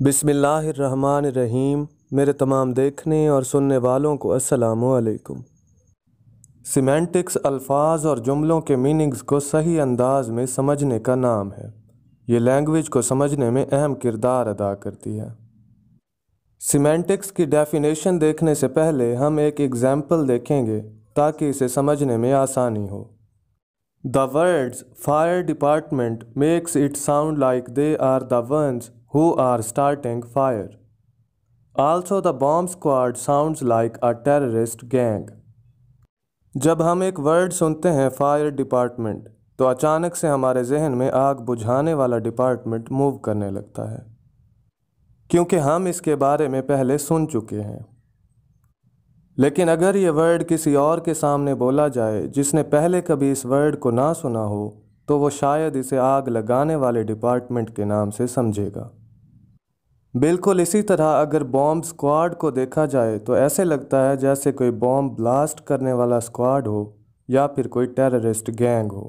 बिसमीम मेरे तमाम देखने और सुनने वालों को असलकुम सीमेंटिक्स अल्फाज और जुमलों के मीनिंग्स को सही अंदाज में समझने का नाम है। ये लैंग्वेज को समझने में अहम किरदार अदा करती है। सीमेंटिक्स की डेफिनेशन देखने से पहले हम एक एग्ज़ाम्पल देखेंगे, ताकि इसे समझने में आसानी हो। The words fire department makes it sound like they are the ones who are starting fire. Also, the bomb squad sounds like a terrorist gang. जब हम एक वर्ड सुनते हैं फायर डिपार्टमेंट तो अचानक से हमारे जहन में आग बुझाने वाला डिपार्टमेंट मूव करने लगता है क्योंकि हम इसके बारे में पहले सुन चुके हैं लेकिन अगर ये वर्ड किसी और के सामने बोला जाए जिसने पहले कभी इस वर्ड को ना सुना हो तो वो शायद इसे आग लगाने वाले डिपार्टमेंट के नाम से समझेगा बिल्कुल इसी तरह अगर बॉम्ब स्क्वाड को देखा जाए तो ऐसे लगता है जैसे कोई बॉम्ब ब्लास्ट करने वाला स्क्वाड हो या फिर कोई टेररिस्ट गैंग हो।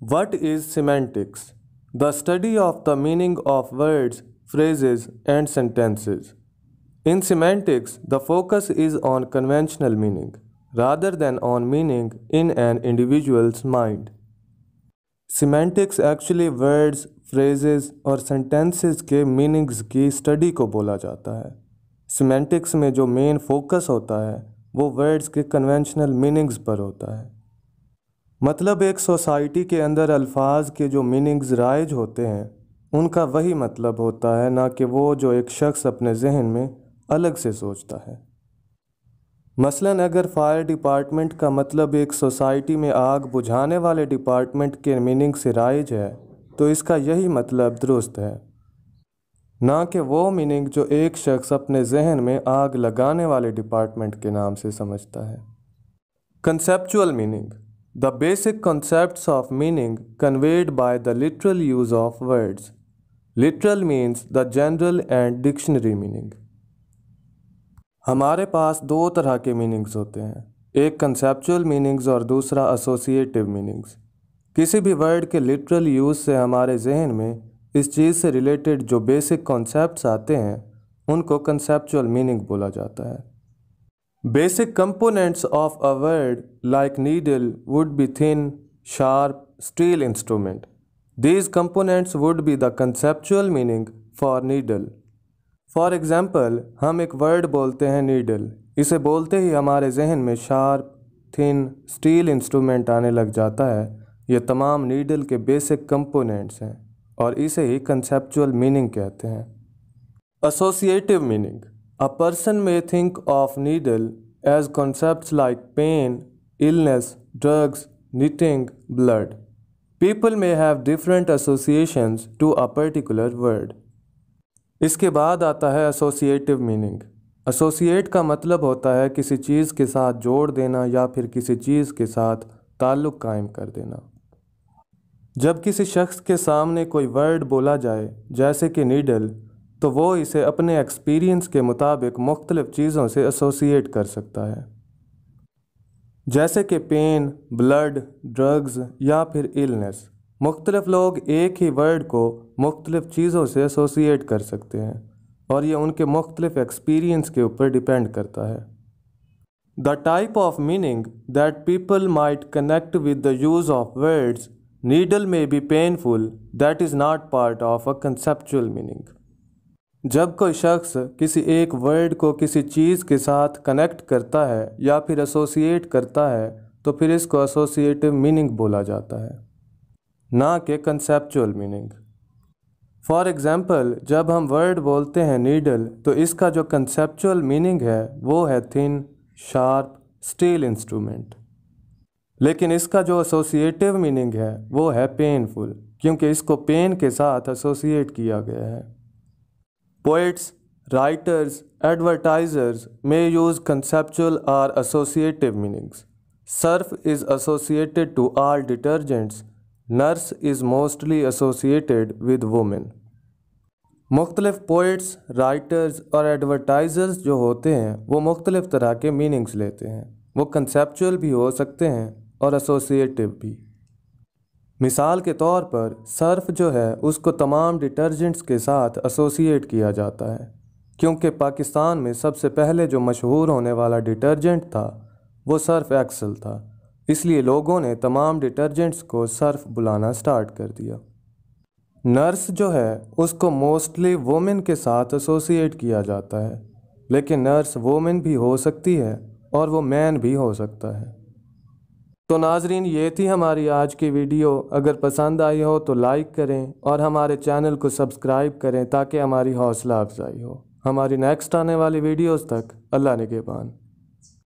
What is semantics the study of the meaning of words phrases and sentences in semantics the focus is on conventional meaning rather than on meaning in an individual's mind semantics actually words phrases और sentences के meanings की study को बोला जाता है। Semantics में जो main focus होता है, वो वर्ड्स के कन्वेंशनल मीनिंग्स पर होता है। मतलब एक सोसाइटी के अंदर अल्फाज के जो मीनिंग्स राइज होते हैं, उनका वही मतलब होता है, ना कि वो जो एक शख्स अपने जहन में अलग से सोचता है। मसलन अगर फायर डिपार्टमेंट का मतलब एक सोसाइटी में आग बुझाने वाले डिपार्टमेंट के मीनिंग से राइज है तो इसका यही मतलब दुरुस्त है। ना कि वो मीनिंग जो एक शख्स अपने जहन में आग लगाने वाले डिपार्टमेंट के नाम से समझता है। Conceptual meaning the basic concept of meaning conveyed by the literal use of words literal means the general and dictionary meaning हमारे पास दो तरह के मीनिंग्स होते हैं। एक कंसेप्चुअल मीनिंग्स और दूसरा एसोसिएटिव मीनिंग्स किसी भी वर्ड के लिटरल यूज़ से हमारे जहन में इस चीज़ से रिलेटेड जो बेसिक कॉन्सेप्ट्स आते हैं, उनको कंसेप्चुअल मीनिंग बोला जाता है। Basic components of a word like needle would be thin sharp steel instrument these components would be the conceptual meaning for needle for example हम एक वर्ड बोलते हैं नीडल इसे बोलते ही हमारे जहन में शार्प थिन स्टील इंस्ट्रूमेंट आने लग जाता है। ये तमाम नीडल के बेसिक कंपोनेंट्स हैं और इसे ही कंसेप्चुअल मीनिंग कहते हैं। Associative meaning a person may think of needle as concept like pain illness drugs knitting blood people may have different associations to a particular word इसके बाद आता है एसोसिएटिव मीनिंग एसोसिएट का मतलब होता है किसी चीज़ के साथ जोड़ देना या फिर किसी चीज़ के साथ ताल्लुक़ कायम कर देना। जब किसी शख्स के सामने कोई वर्ड बोला जाए, जैसे कि नीडल तो वो इसे अपने एक्सपीरियंस के मुताबिक मुख्तलिफ़ चीज़ों से एसोसिएट कर सकता है। जैसे कि पेन ब्लड ड्रग्स या फिर इलनेस मुख्तलिफ़ लोग एक ही वर्ड को मुख्तलिफ़ चीज़ों से एसोसिएट कर सकते हैं, और ये उनके मुख्तलिफ़ एक्सपीरियंस के ऊपर डिपेंड करता है। The type of meaning that people might connect with the use of words needle may be painful that is not part of a conceptual meaning जब कोई शख्स किसी एक वर्ड को किसी चीज़ के साथ कनेक्ट करता है या फिर एसोसिएट करता है तो फिर इसको एसोसिएटिव मीनिंग बोला जाता है, ना कि कंसेप्चुअल मीनिंग फॉर एग्ज़ाम्पल जब हम वर्ड बोलते हैं नीडल तो इसका जो कंसेप्चुअल मीनिंग है, वो है थिन शार्प स्टील इंस्ट्रूमेंट लेकिन इसका जो एसोसिएटिव मीनिंग है, वो है पेनफुल क्योंकि इसको पेन के साथ एसोसिएट किया गया है। Poets writers advertisers may use conceptual or associative meanings Surf is associated to all detergents nurse is mostly associated with women मुख्तलिफ़ पोइट्स राइटर्स और एडवर्टाइज़र्स जो होते हैं, वो मुख्तलिफ़ तरह के मीनिंग्स लेते हैं। वो कंसेप्चुअल भी हो सकते हैं और एसोसिएटिव भी। मिसाल के तौर पर, सर्फ जो है, उसको तमाम डिटर्जेंट्स के साथ एसोसिएट किया जाता है, क्योंकि पाकिस्तान में सबसे पहले जो मशहूर होने वाला डिटर्जेंट था, वो सर्फ एक्सल था। इसलिए लोगों ने तमाम डिटर्जेंट्स को सर्फ बुलाना स्टार्ट कर दिया। नर्स जो है, उसको मोस्टली वोमेन के साथ एसोसिएट किया जाता है, लेकिन नर्स वोमेन भी हो सकती है, और वो मैन भी हो सकता है। तो नाजरीन, ये थी हमारी आज की वीडियो। अगर पसंद आई हो तो लाइक करें और हमारे चैनल को सब्सक्राइब करें ताकि हमारी हौसला अफजाई हो। हमारी नेक्स्ट आने वाली वीडियोस तक अल्लाह निगेबान।